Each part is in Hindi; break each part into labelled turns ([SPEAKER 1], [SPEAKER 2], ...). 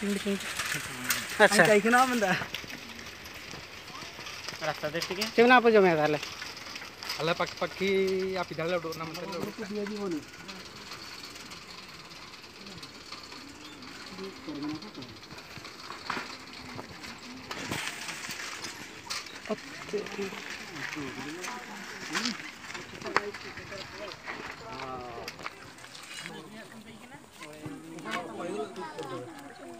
[SPEAKER 1] पिंड पिंड
[SPEAKER 2] अच्छा। कहीं
[SPEAKER 1] ना बंदा।
[SPEAKER 3] रास्ता देखते क्या
[SPEAKER 2] चुना आप जो मैं अल्लाह
[SPEAKER 1] पक पक्की आप इधर लड़ो ना मतलब लड़ो कुछ दिया जी वो नहीं
[SPEAKER 2] Thank you.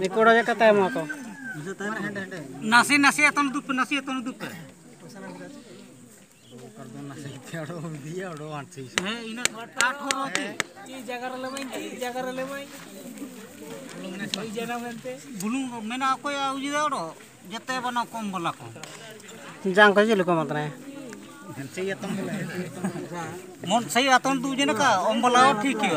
[SPEAKER 2] निकोड़ा जका ताय मतो
[SPEAKER 3] नसी नसी एतन दुप नसी एतन दुप कर दो नसी केड़ो दिया ओडो आंटी है इना काट हो रोती ई जगह
[SPEAKER 1] ले भाई ई जगह ले भाई कोई जना बनते
[SPEAKER 3] बुलू मैंने कोई जते बना कम बोला को
[SPEAKER 2] जांग को जिल को मतरा
[SPEAKER 3] मन सही आतन दूजे ना का ओम ठीक है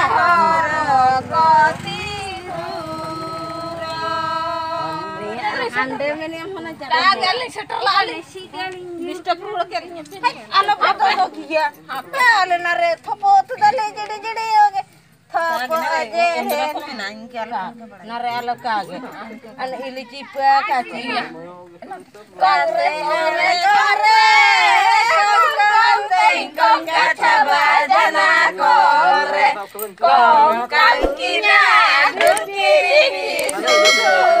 [SPEAKER 4] अंडे
[SPEAKER 5] में नहीं होना चाहिए आ गया
[SPEAKER 4] ले शटर ला ले
[SPEAKER 5] मिस्टर फ्रूड
[SPEAKER 4] के लिए आलो फ़ोटो हो
[SPEAKER 5] गया हाँ पे आले ना रे थपो तो दले जड़े जड़े हो गए थपो जे है ना रे आलो का आगे अन इलिची पे का चाहिए
[SPEAKER 4] करे करे कौन कहीं कौन का छबा जना करे कौन कौन की ना दुखी की सुसु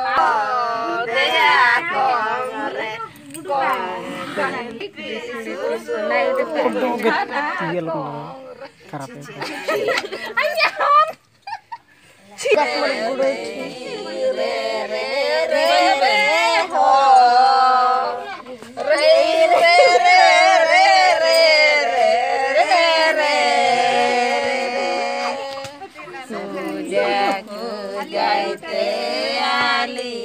[SPEAKER 4] Kodoget tiel mau alih.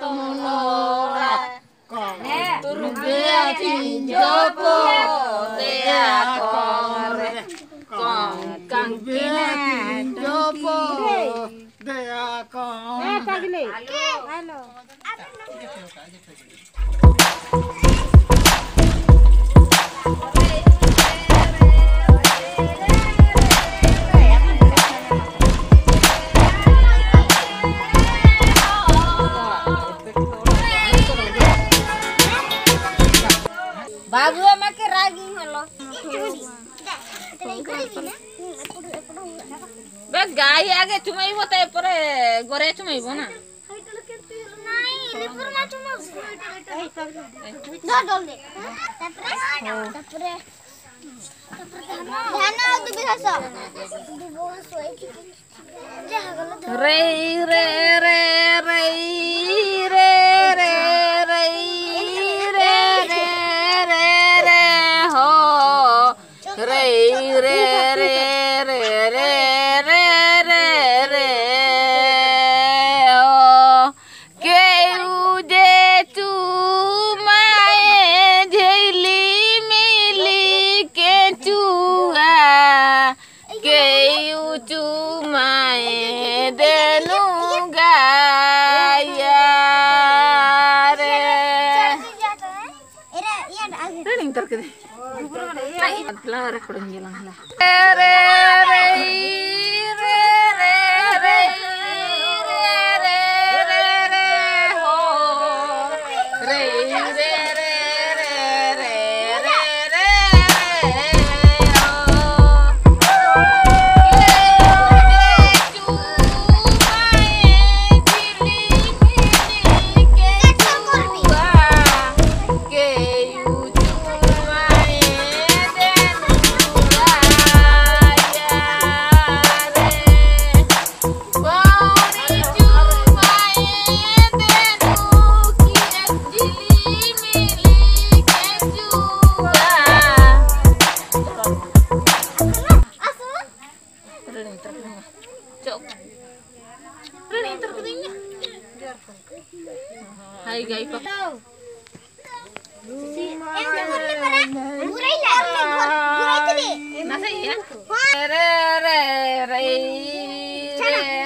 [SPEAKER 4] tumula kon turbe tinjopo ya kore kon kang tinjopo
[SPEAKER 3] ya kon
[SPEAKER 6] eh kagini
[SPEAKER 4] halo
[SPEAKER 6] apa namanya
[SPEAKER 4] गाय आगे चुमैबो त एपरे गरे चुमैबो ना
[SPEAKER 7] रे
[SPEAKER 4] रे रे रे रे रे रे रे रे हो रे रे அதெல்லாம் வரக்கூடாதுங்களா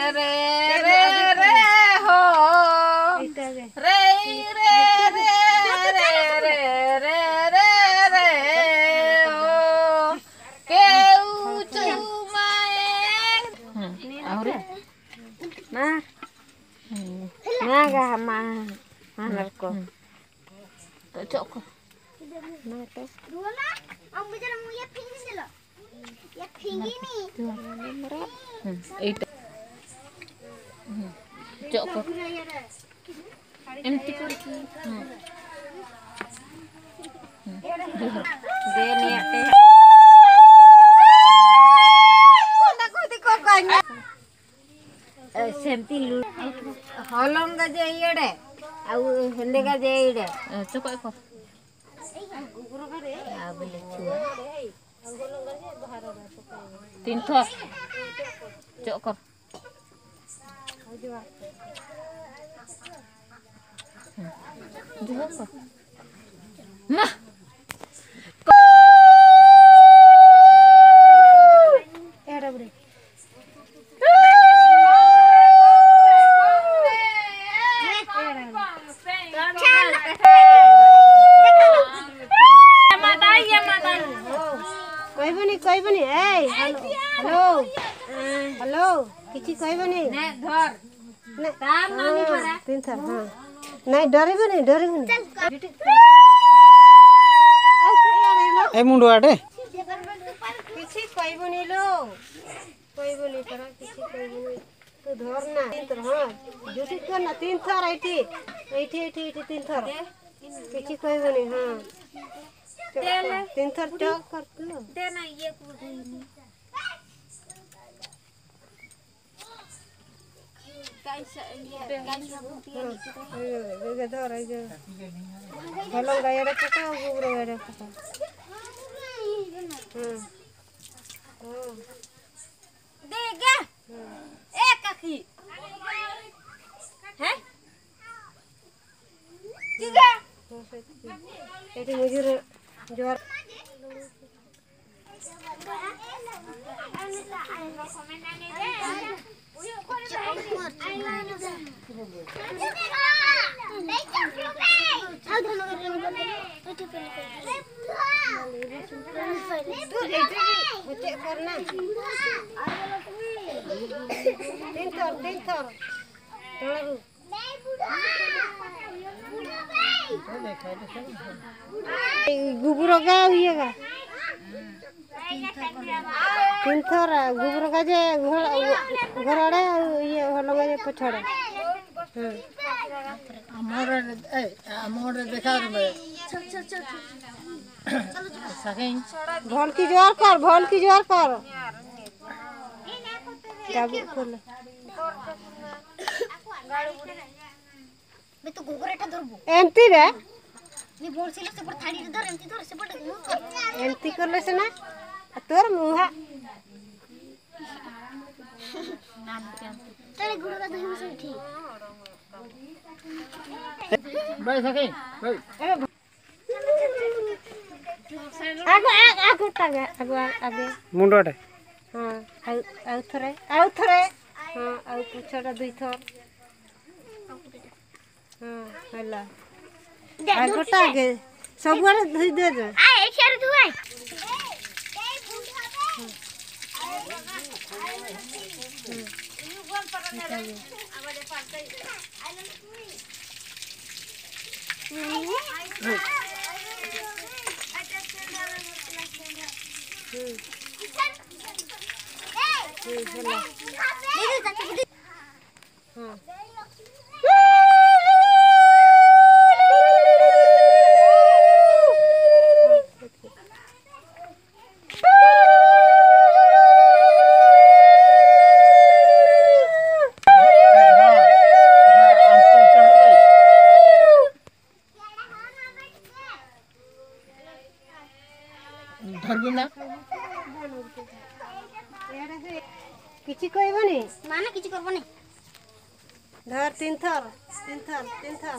[SPEAKER 4] Re re re ho,
[SPEAKER 6] re re
[SPEAKER 4] re re re re re रे रे रे हो के चुमाए और
[SPEAKER 5] ना ना गा मा मानर को
[SPEAKER 4] तो चोको
[SPEAKER 5] ना dua
[SPEAKER 7] रुना ambil jalan mu ya pinggir selo ya pinggir ni.
[SPEAKER 4] Mm. Merah itu
[SPEAKER 6] ଚକ ଏମିତି କରିକି
[SPEAKER 5] ସେମିତି ହଲଙ୍ଗ ଯେ ଇଆଡ଼େ ଆଉ ହେଲେଗା ଯେ ଇଆଡ଼େ
[SPEAKER 4] ଚକ ଏକ
[SPEAKER 5] ଆଉ ବୋଲେ ଛୁଆ
[SPEAKER 4] ତିନିଥର ଚକ
[SPEAKER 6] एड बे হ্যাঁ,
[SPEAKER 2] এই মুন্ডু আটে।
[SPEAKER 6] কিছু কইবনি লো। কইবনি তোরা কিছু কইবনি তু ধর না তোর হ্যাঁ। ডিউটি কর না তিন থর এইটি এইটি এইটি এইটি তিন থর।
[SPEAKER 5] কিছু
[SPEAKER 6] কইবনি হ্যাঁ। তিন থর টক হ্যাঁ। কর। তু
[SPEAKER 5] দে না ইয়ে কর।
[SPEAKER 6] Kalau gaya ada kita, aku gaya ada kita. Hmm. Oh.
[SPEAKER 5] Dega. Eh kaki. Hah?
[SPEAKER 6] Tiga. Jadi mujur jual. Tintor, tintor. Tolong. Gubro kau iya kah?
[SPEAKER 7] तीन
[SPEAKER 6] थर गोबर का जे घोड़ाड़े ये हलंगा जे पछाड़े
[SPEAKER 8] अमोर ए अमोर देखा
[SPEAKER 7] रे मैं चल चल चल
[SPEAKER 8] सकें
[SPEAKER 5] भोल की ज़ोर कर
[SPEAKER 6] भोल की ज़ोर कर
[SPEAKER 7] तब
[SPEAKER 6] खोल
[SPEAKER 7] मैं तो गोगरेटा धरबो
[SPEAKER 6] एंती रे
[SPEAKER 7] मैं बोल सिले से पर थाड़ी धर एंती धर से पर
[SPEAKER 6] एंती कर ले से ना তোর মুহা
[SPEAKER 7] তাহলে গুড়ো কথা শুনছি ঠিক
[SPEAKER 6] ভাই থাকে ভাই আগো আগো তাগে আগো আগে
[SPEAKER 2] মুন্ডটা
[SPEAKER 6] হ্যাঁ আউ আউ থরে আউ থরে হ্যাঁ আউ পুছটা দুই থর ধুই দে
[SPEAKER 7] Mm-hmm.
[SPEAKER 6] কিছু কইব নি
[SPEAKER 7] মানে কিছু করব
[SPEAKER 6] ধর তিন থর তিন থর তিন থর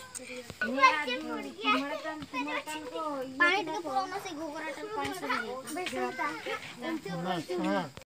[SPEAKER 5] पानी
[SPEAKER 7] से घोघरा पानी से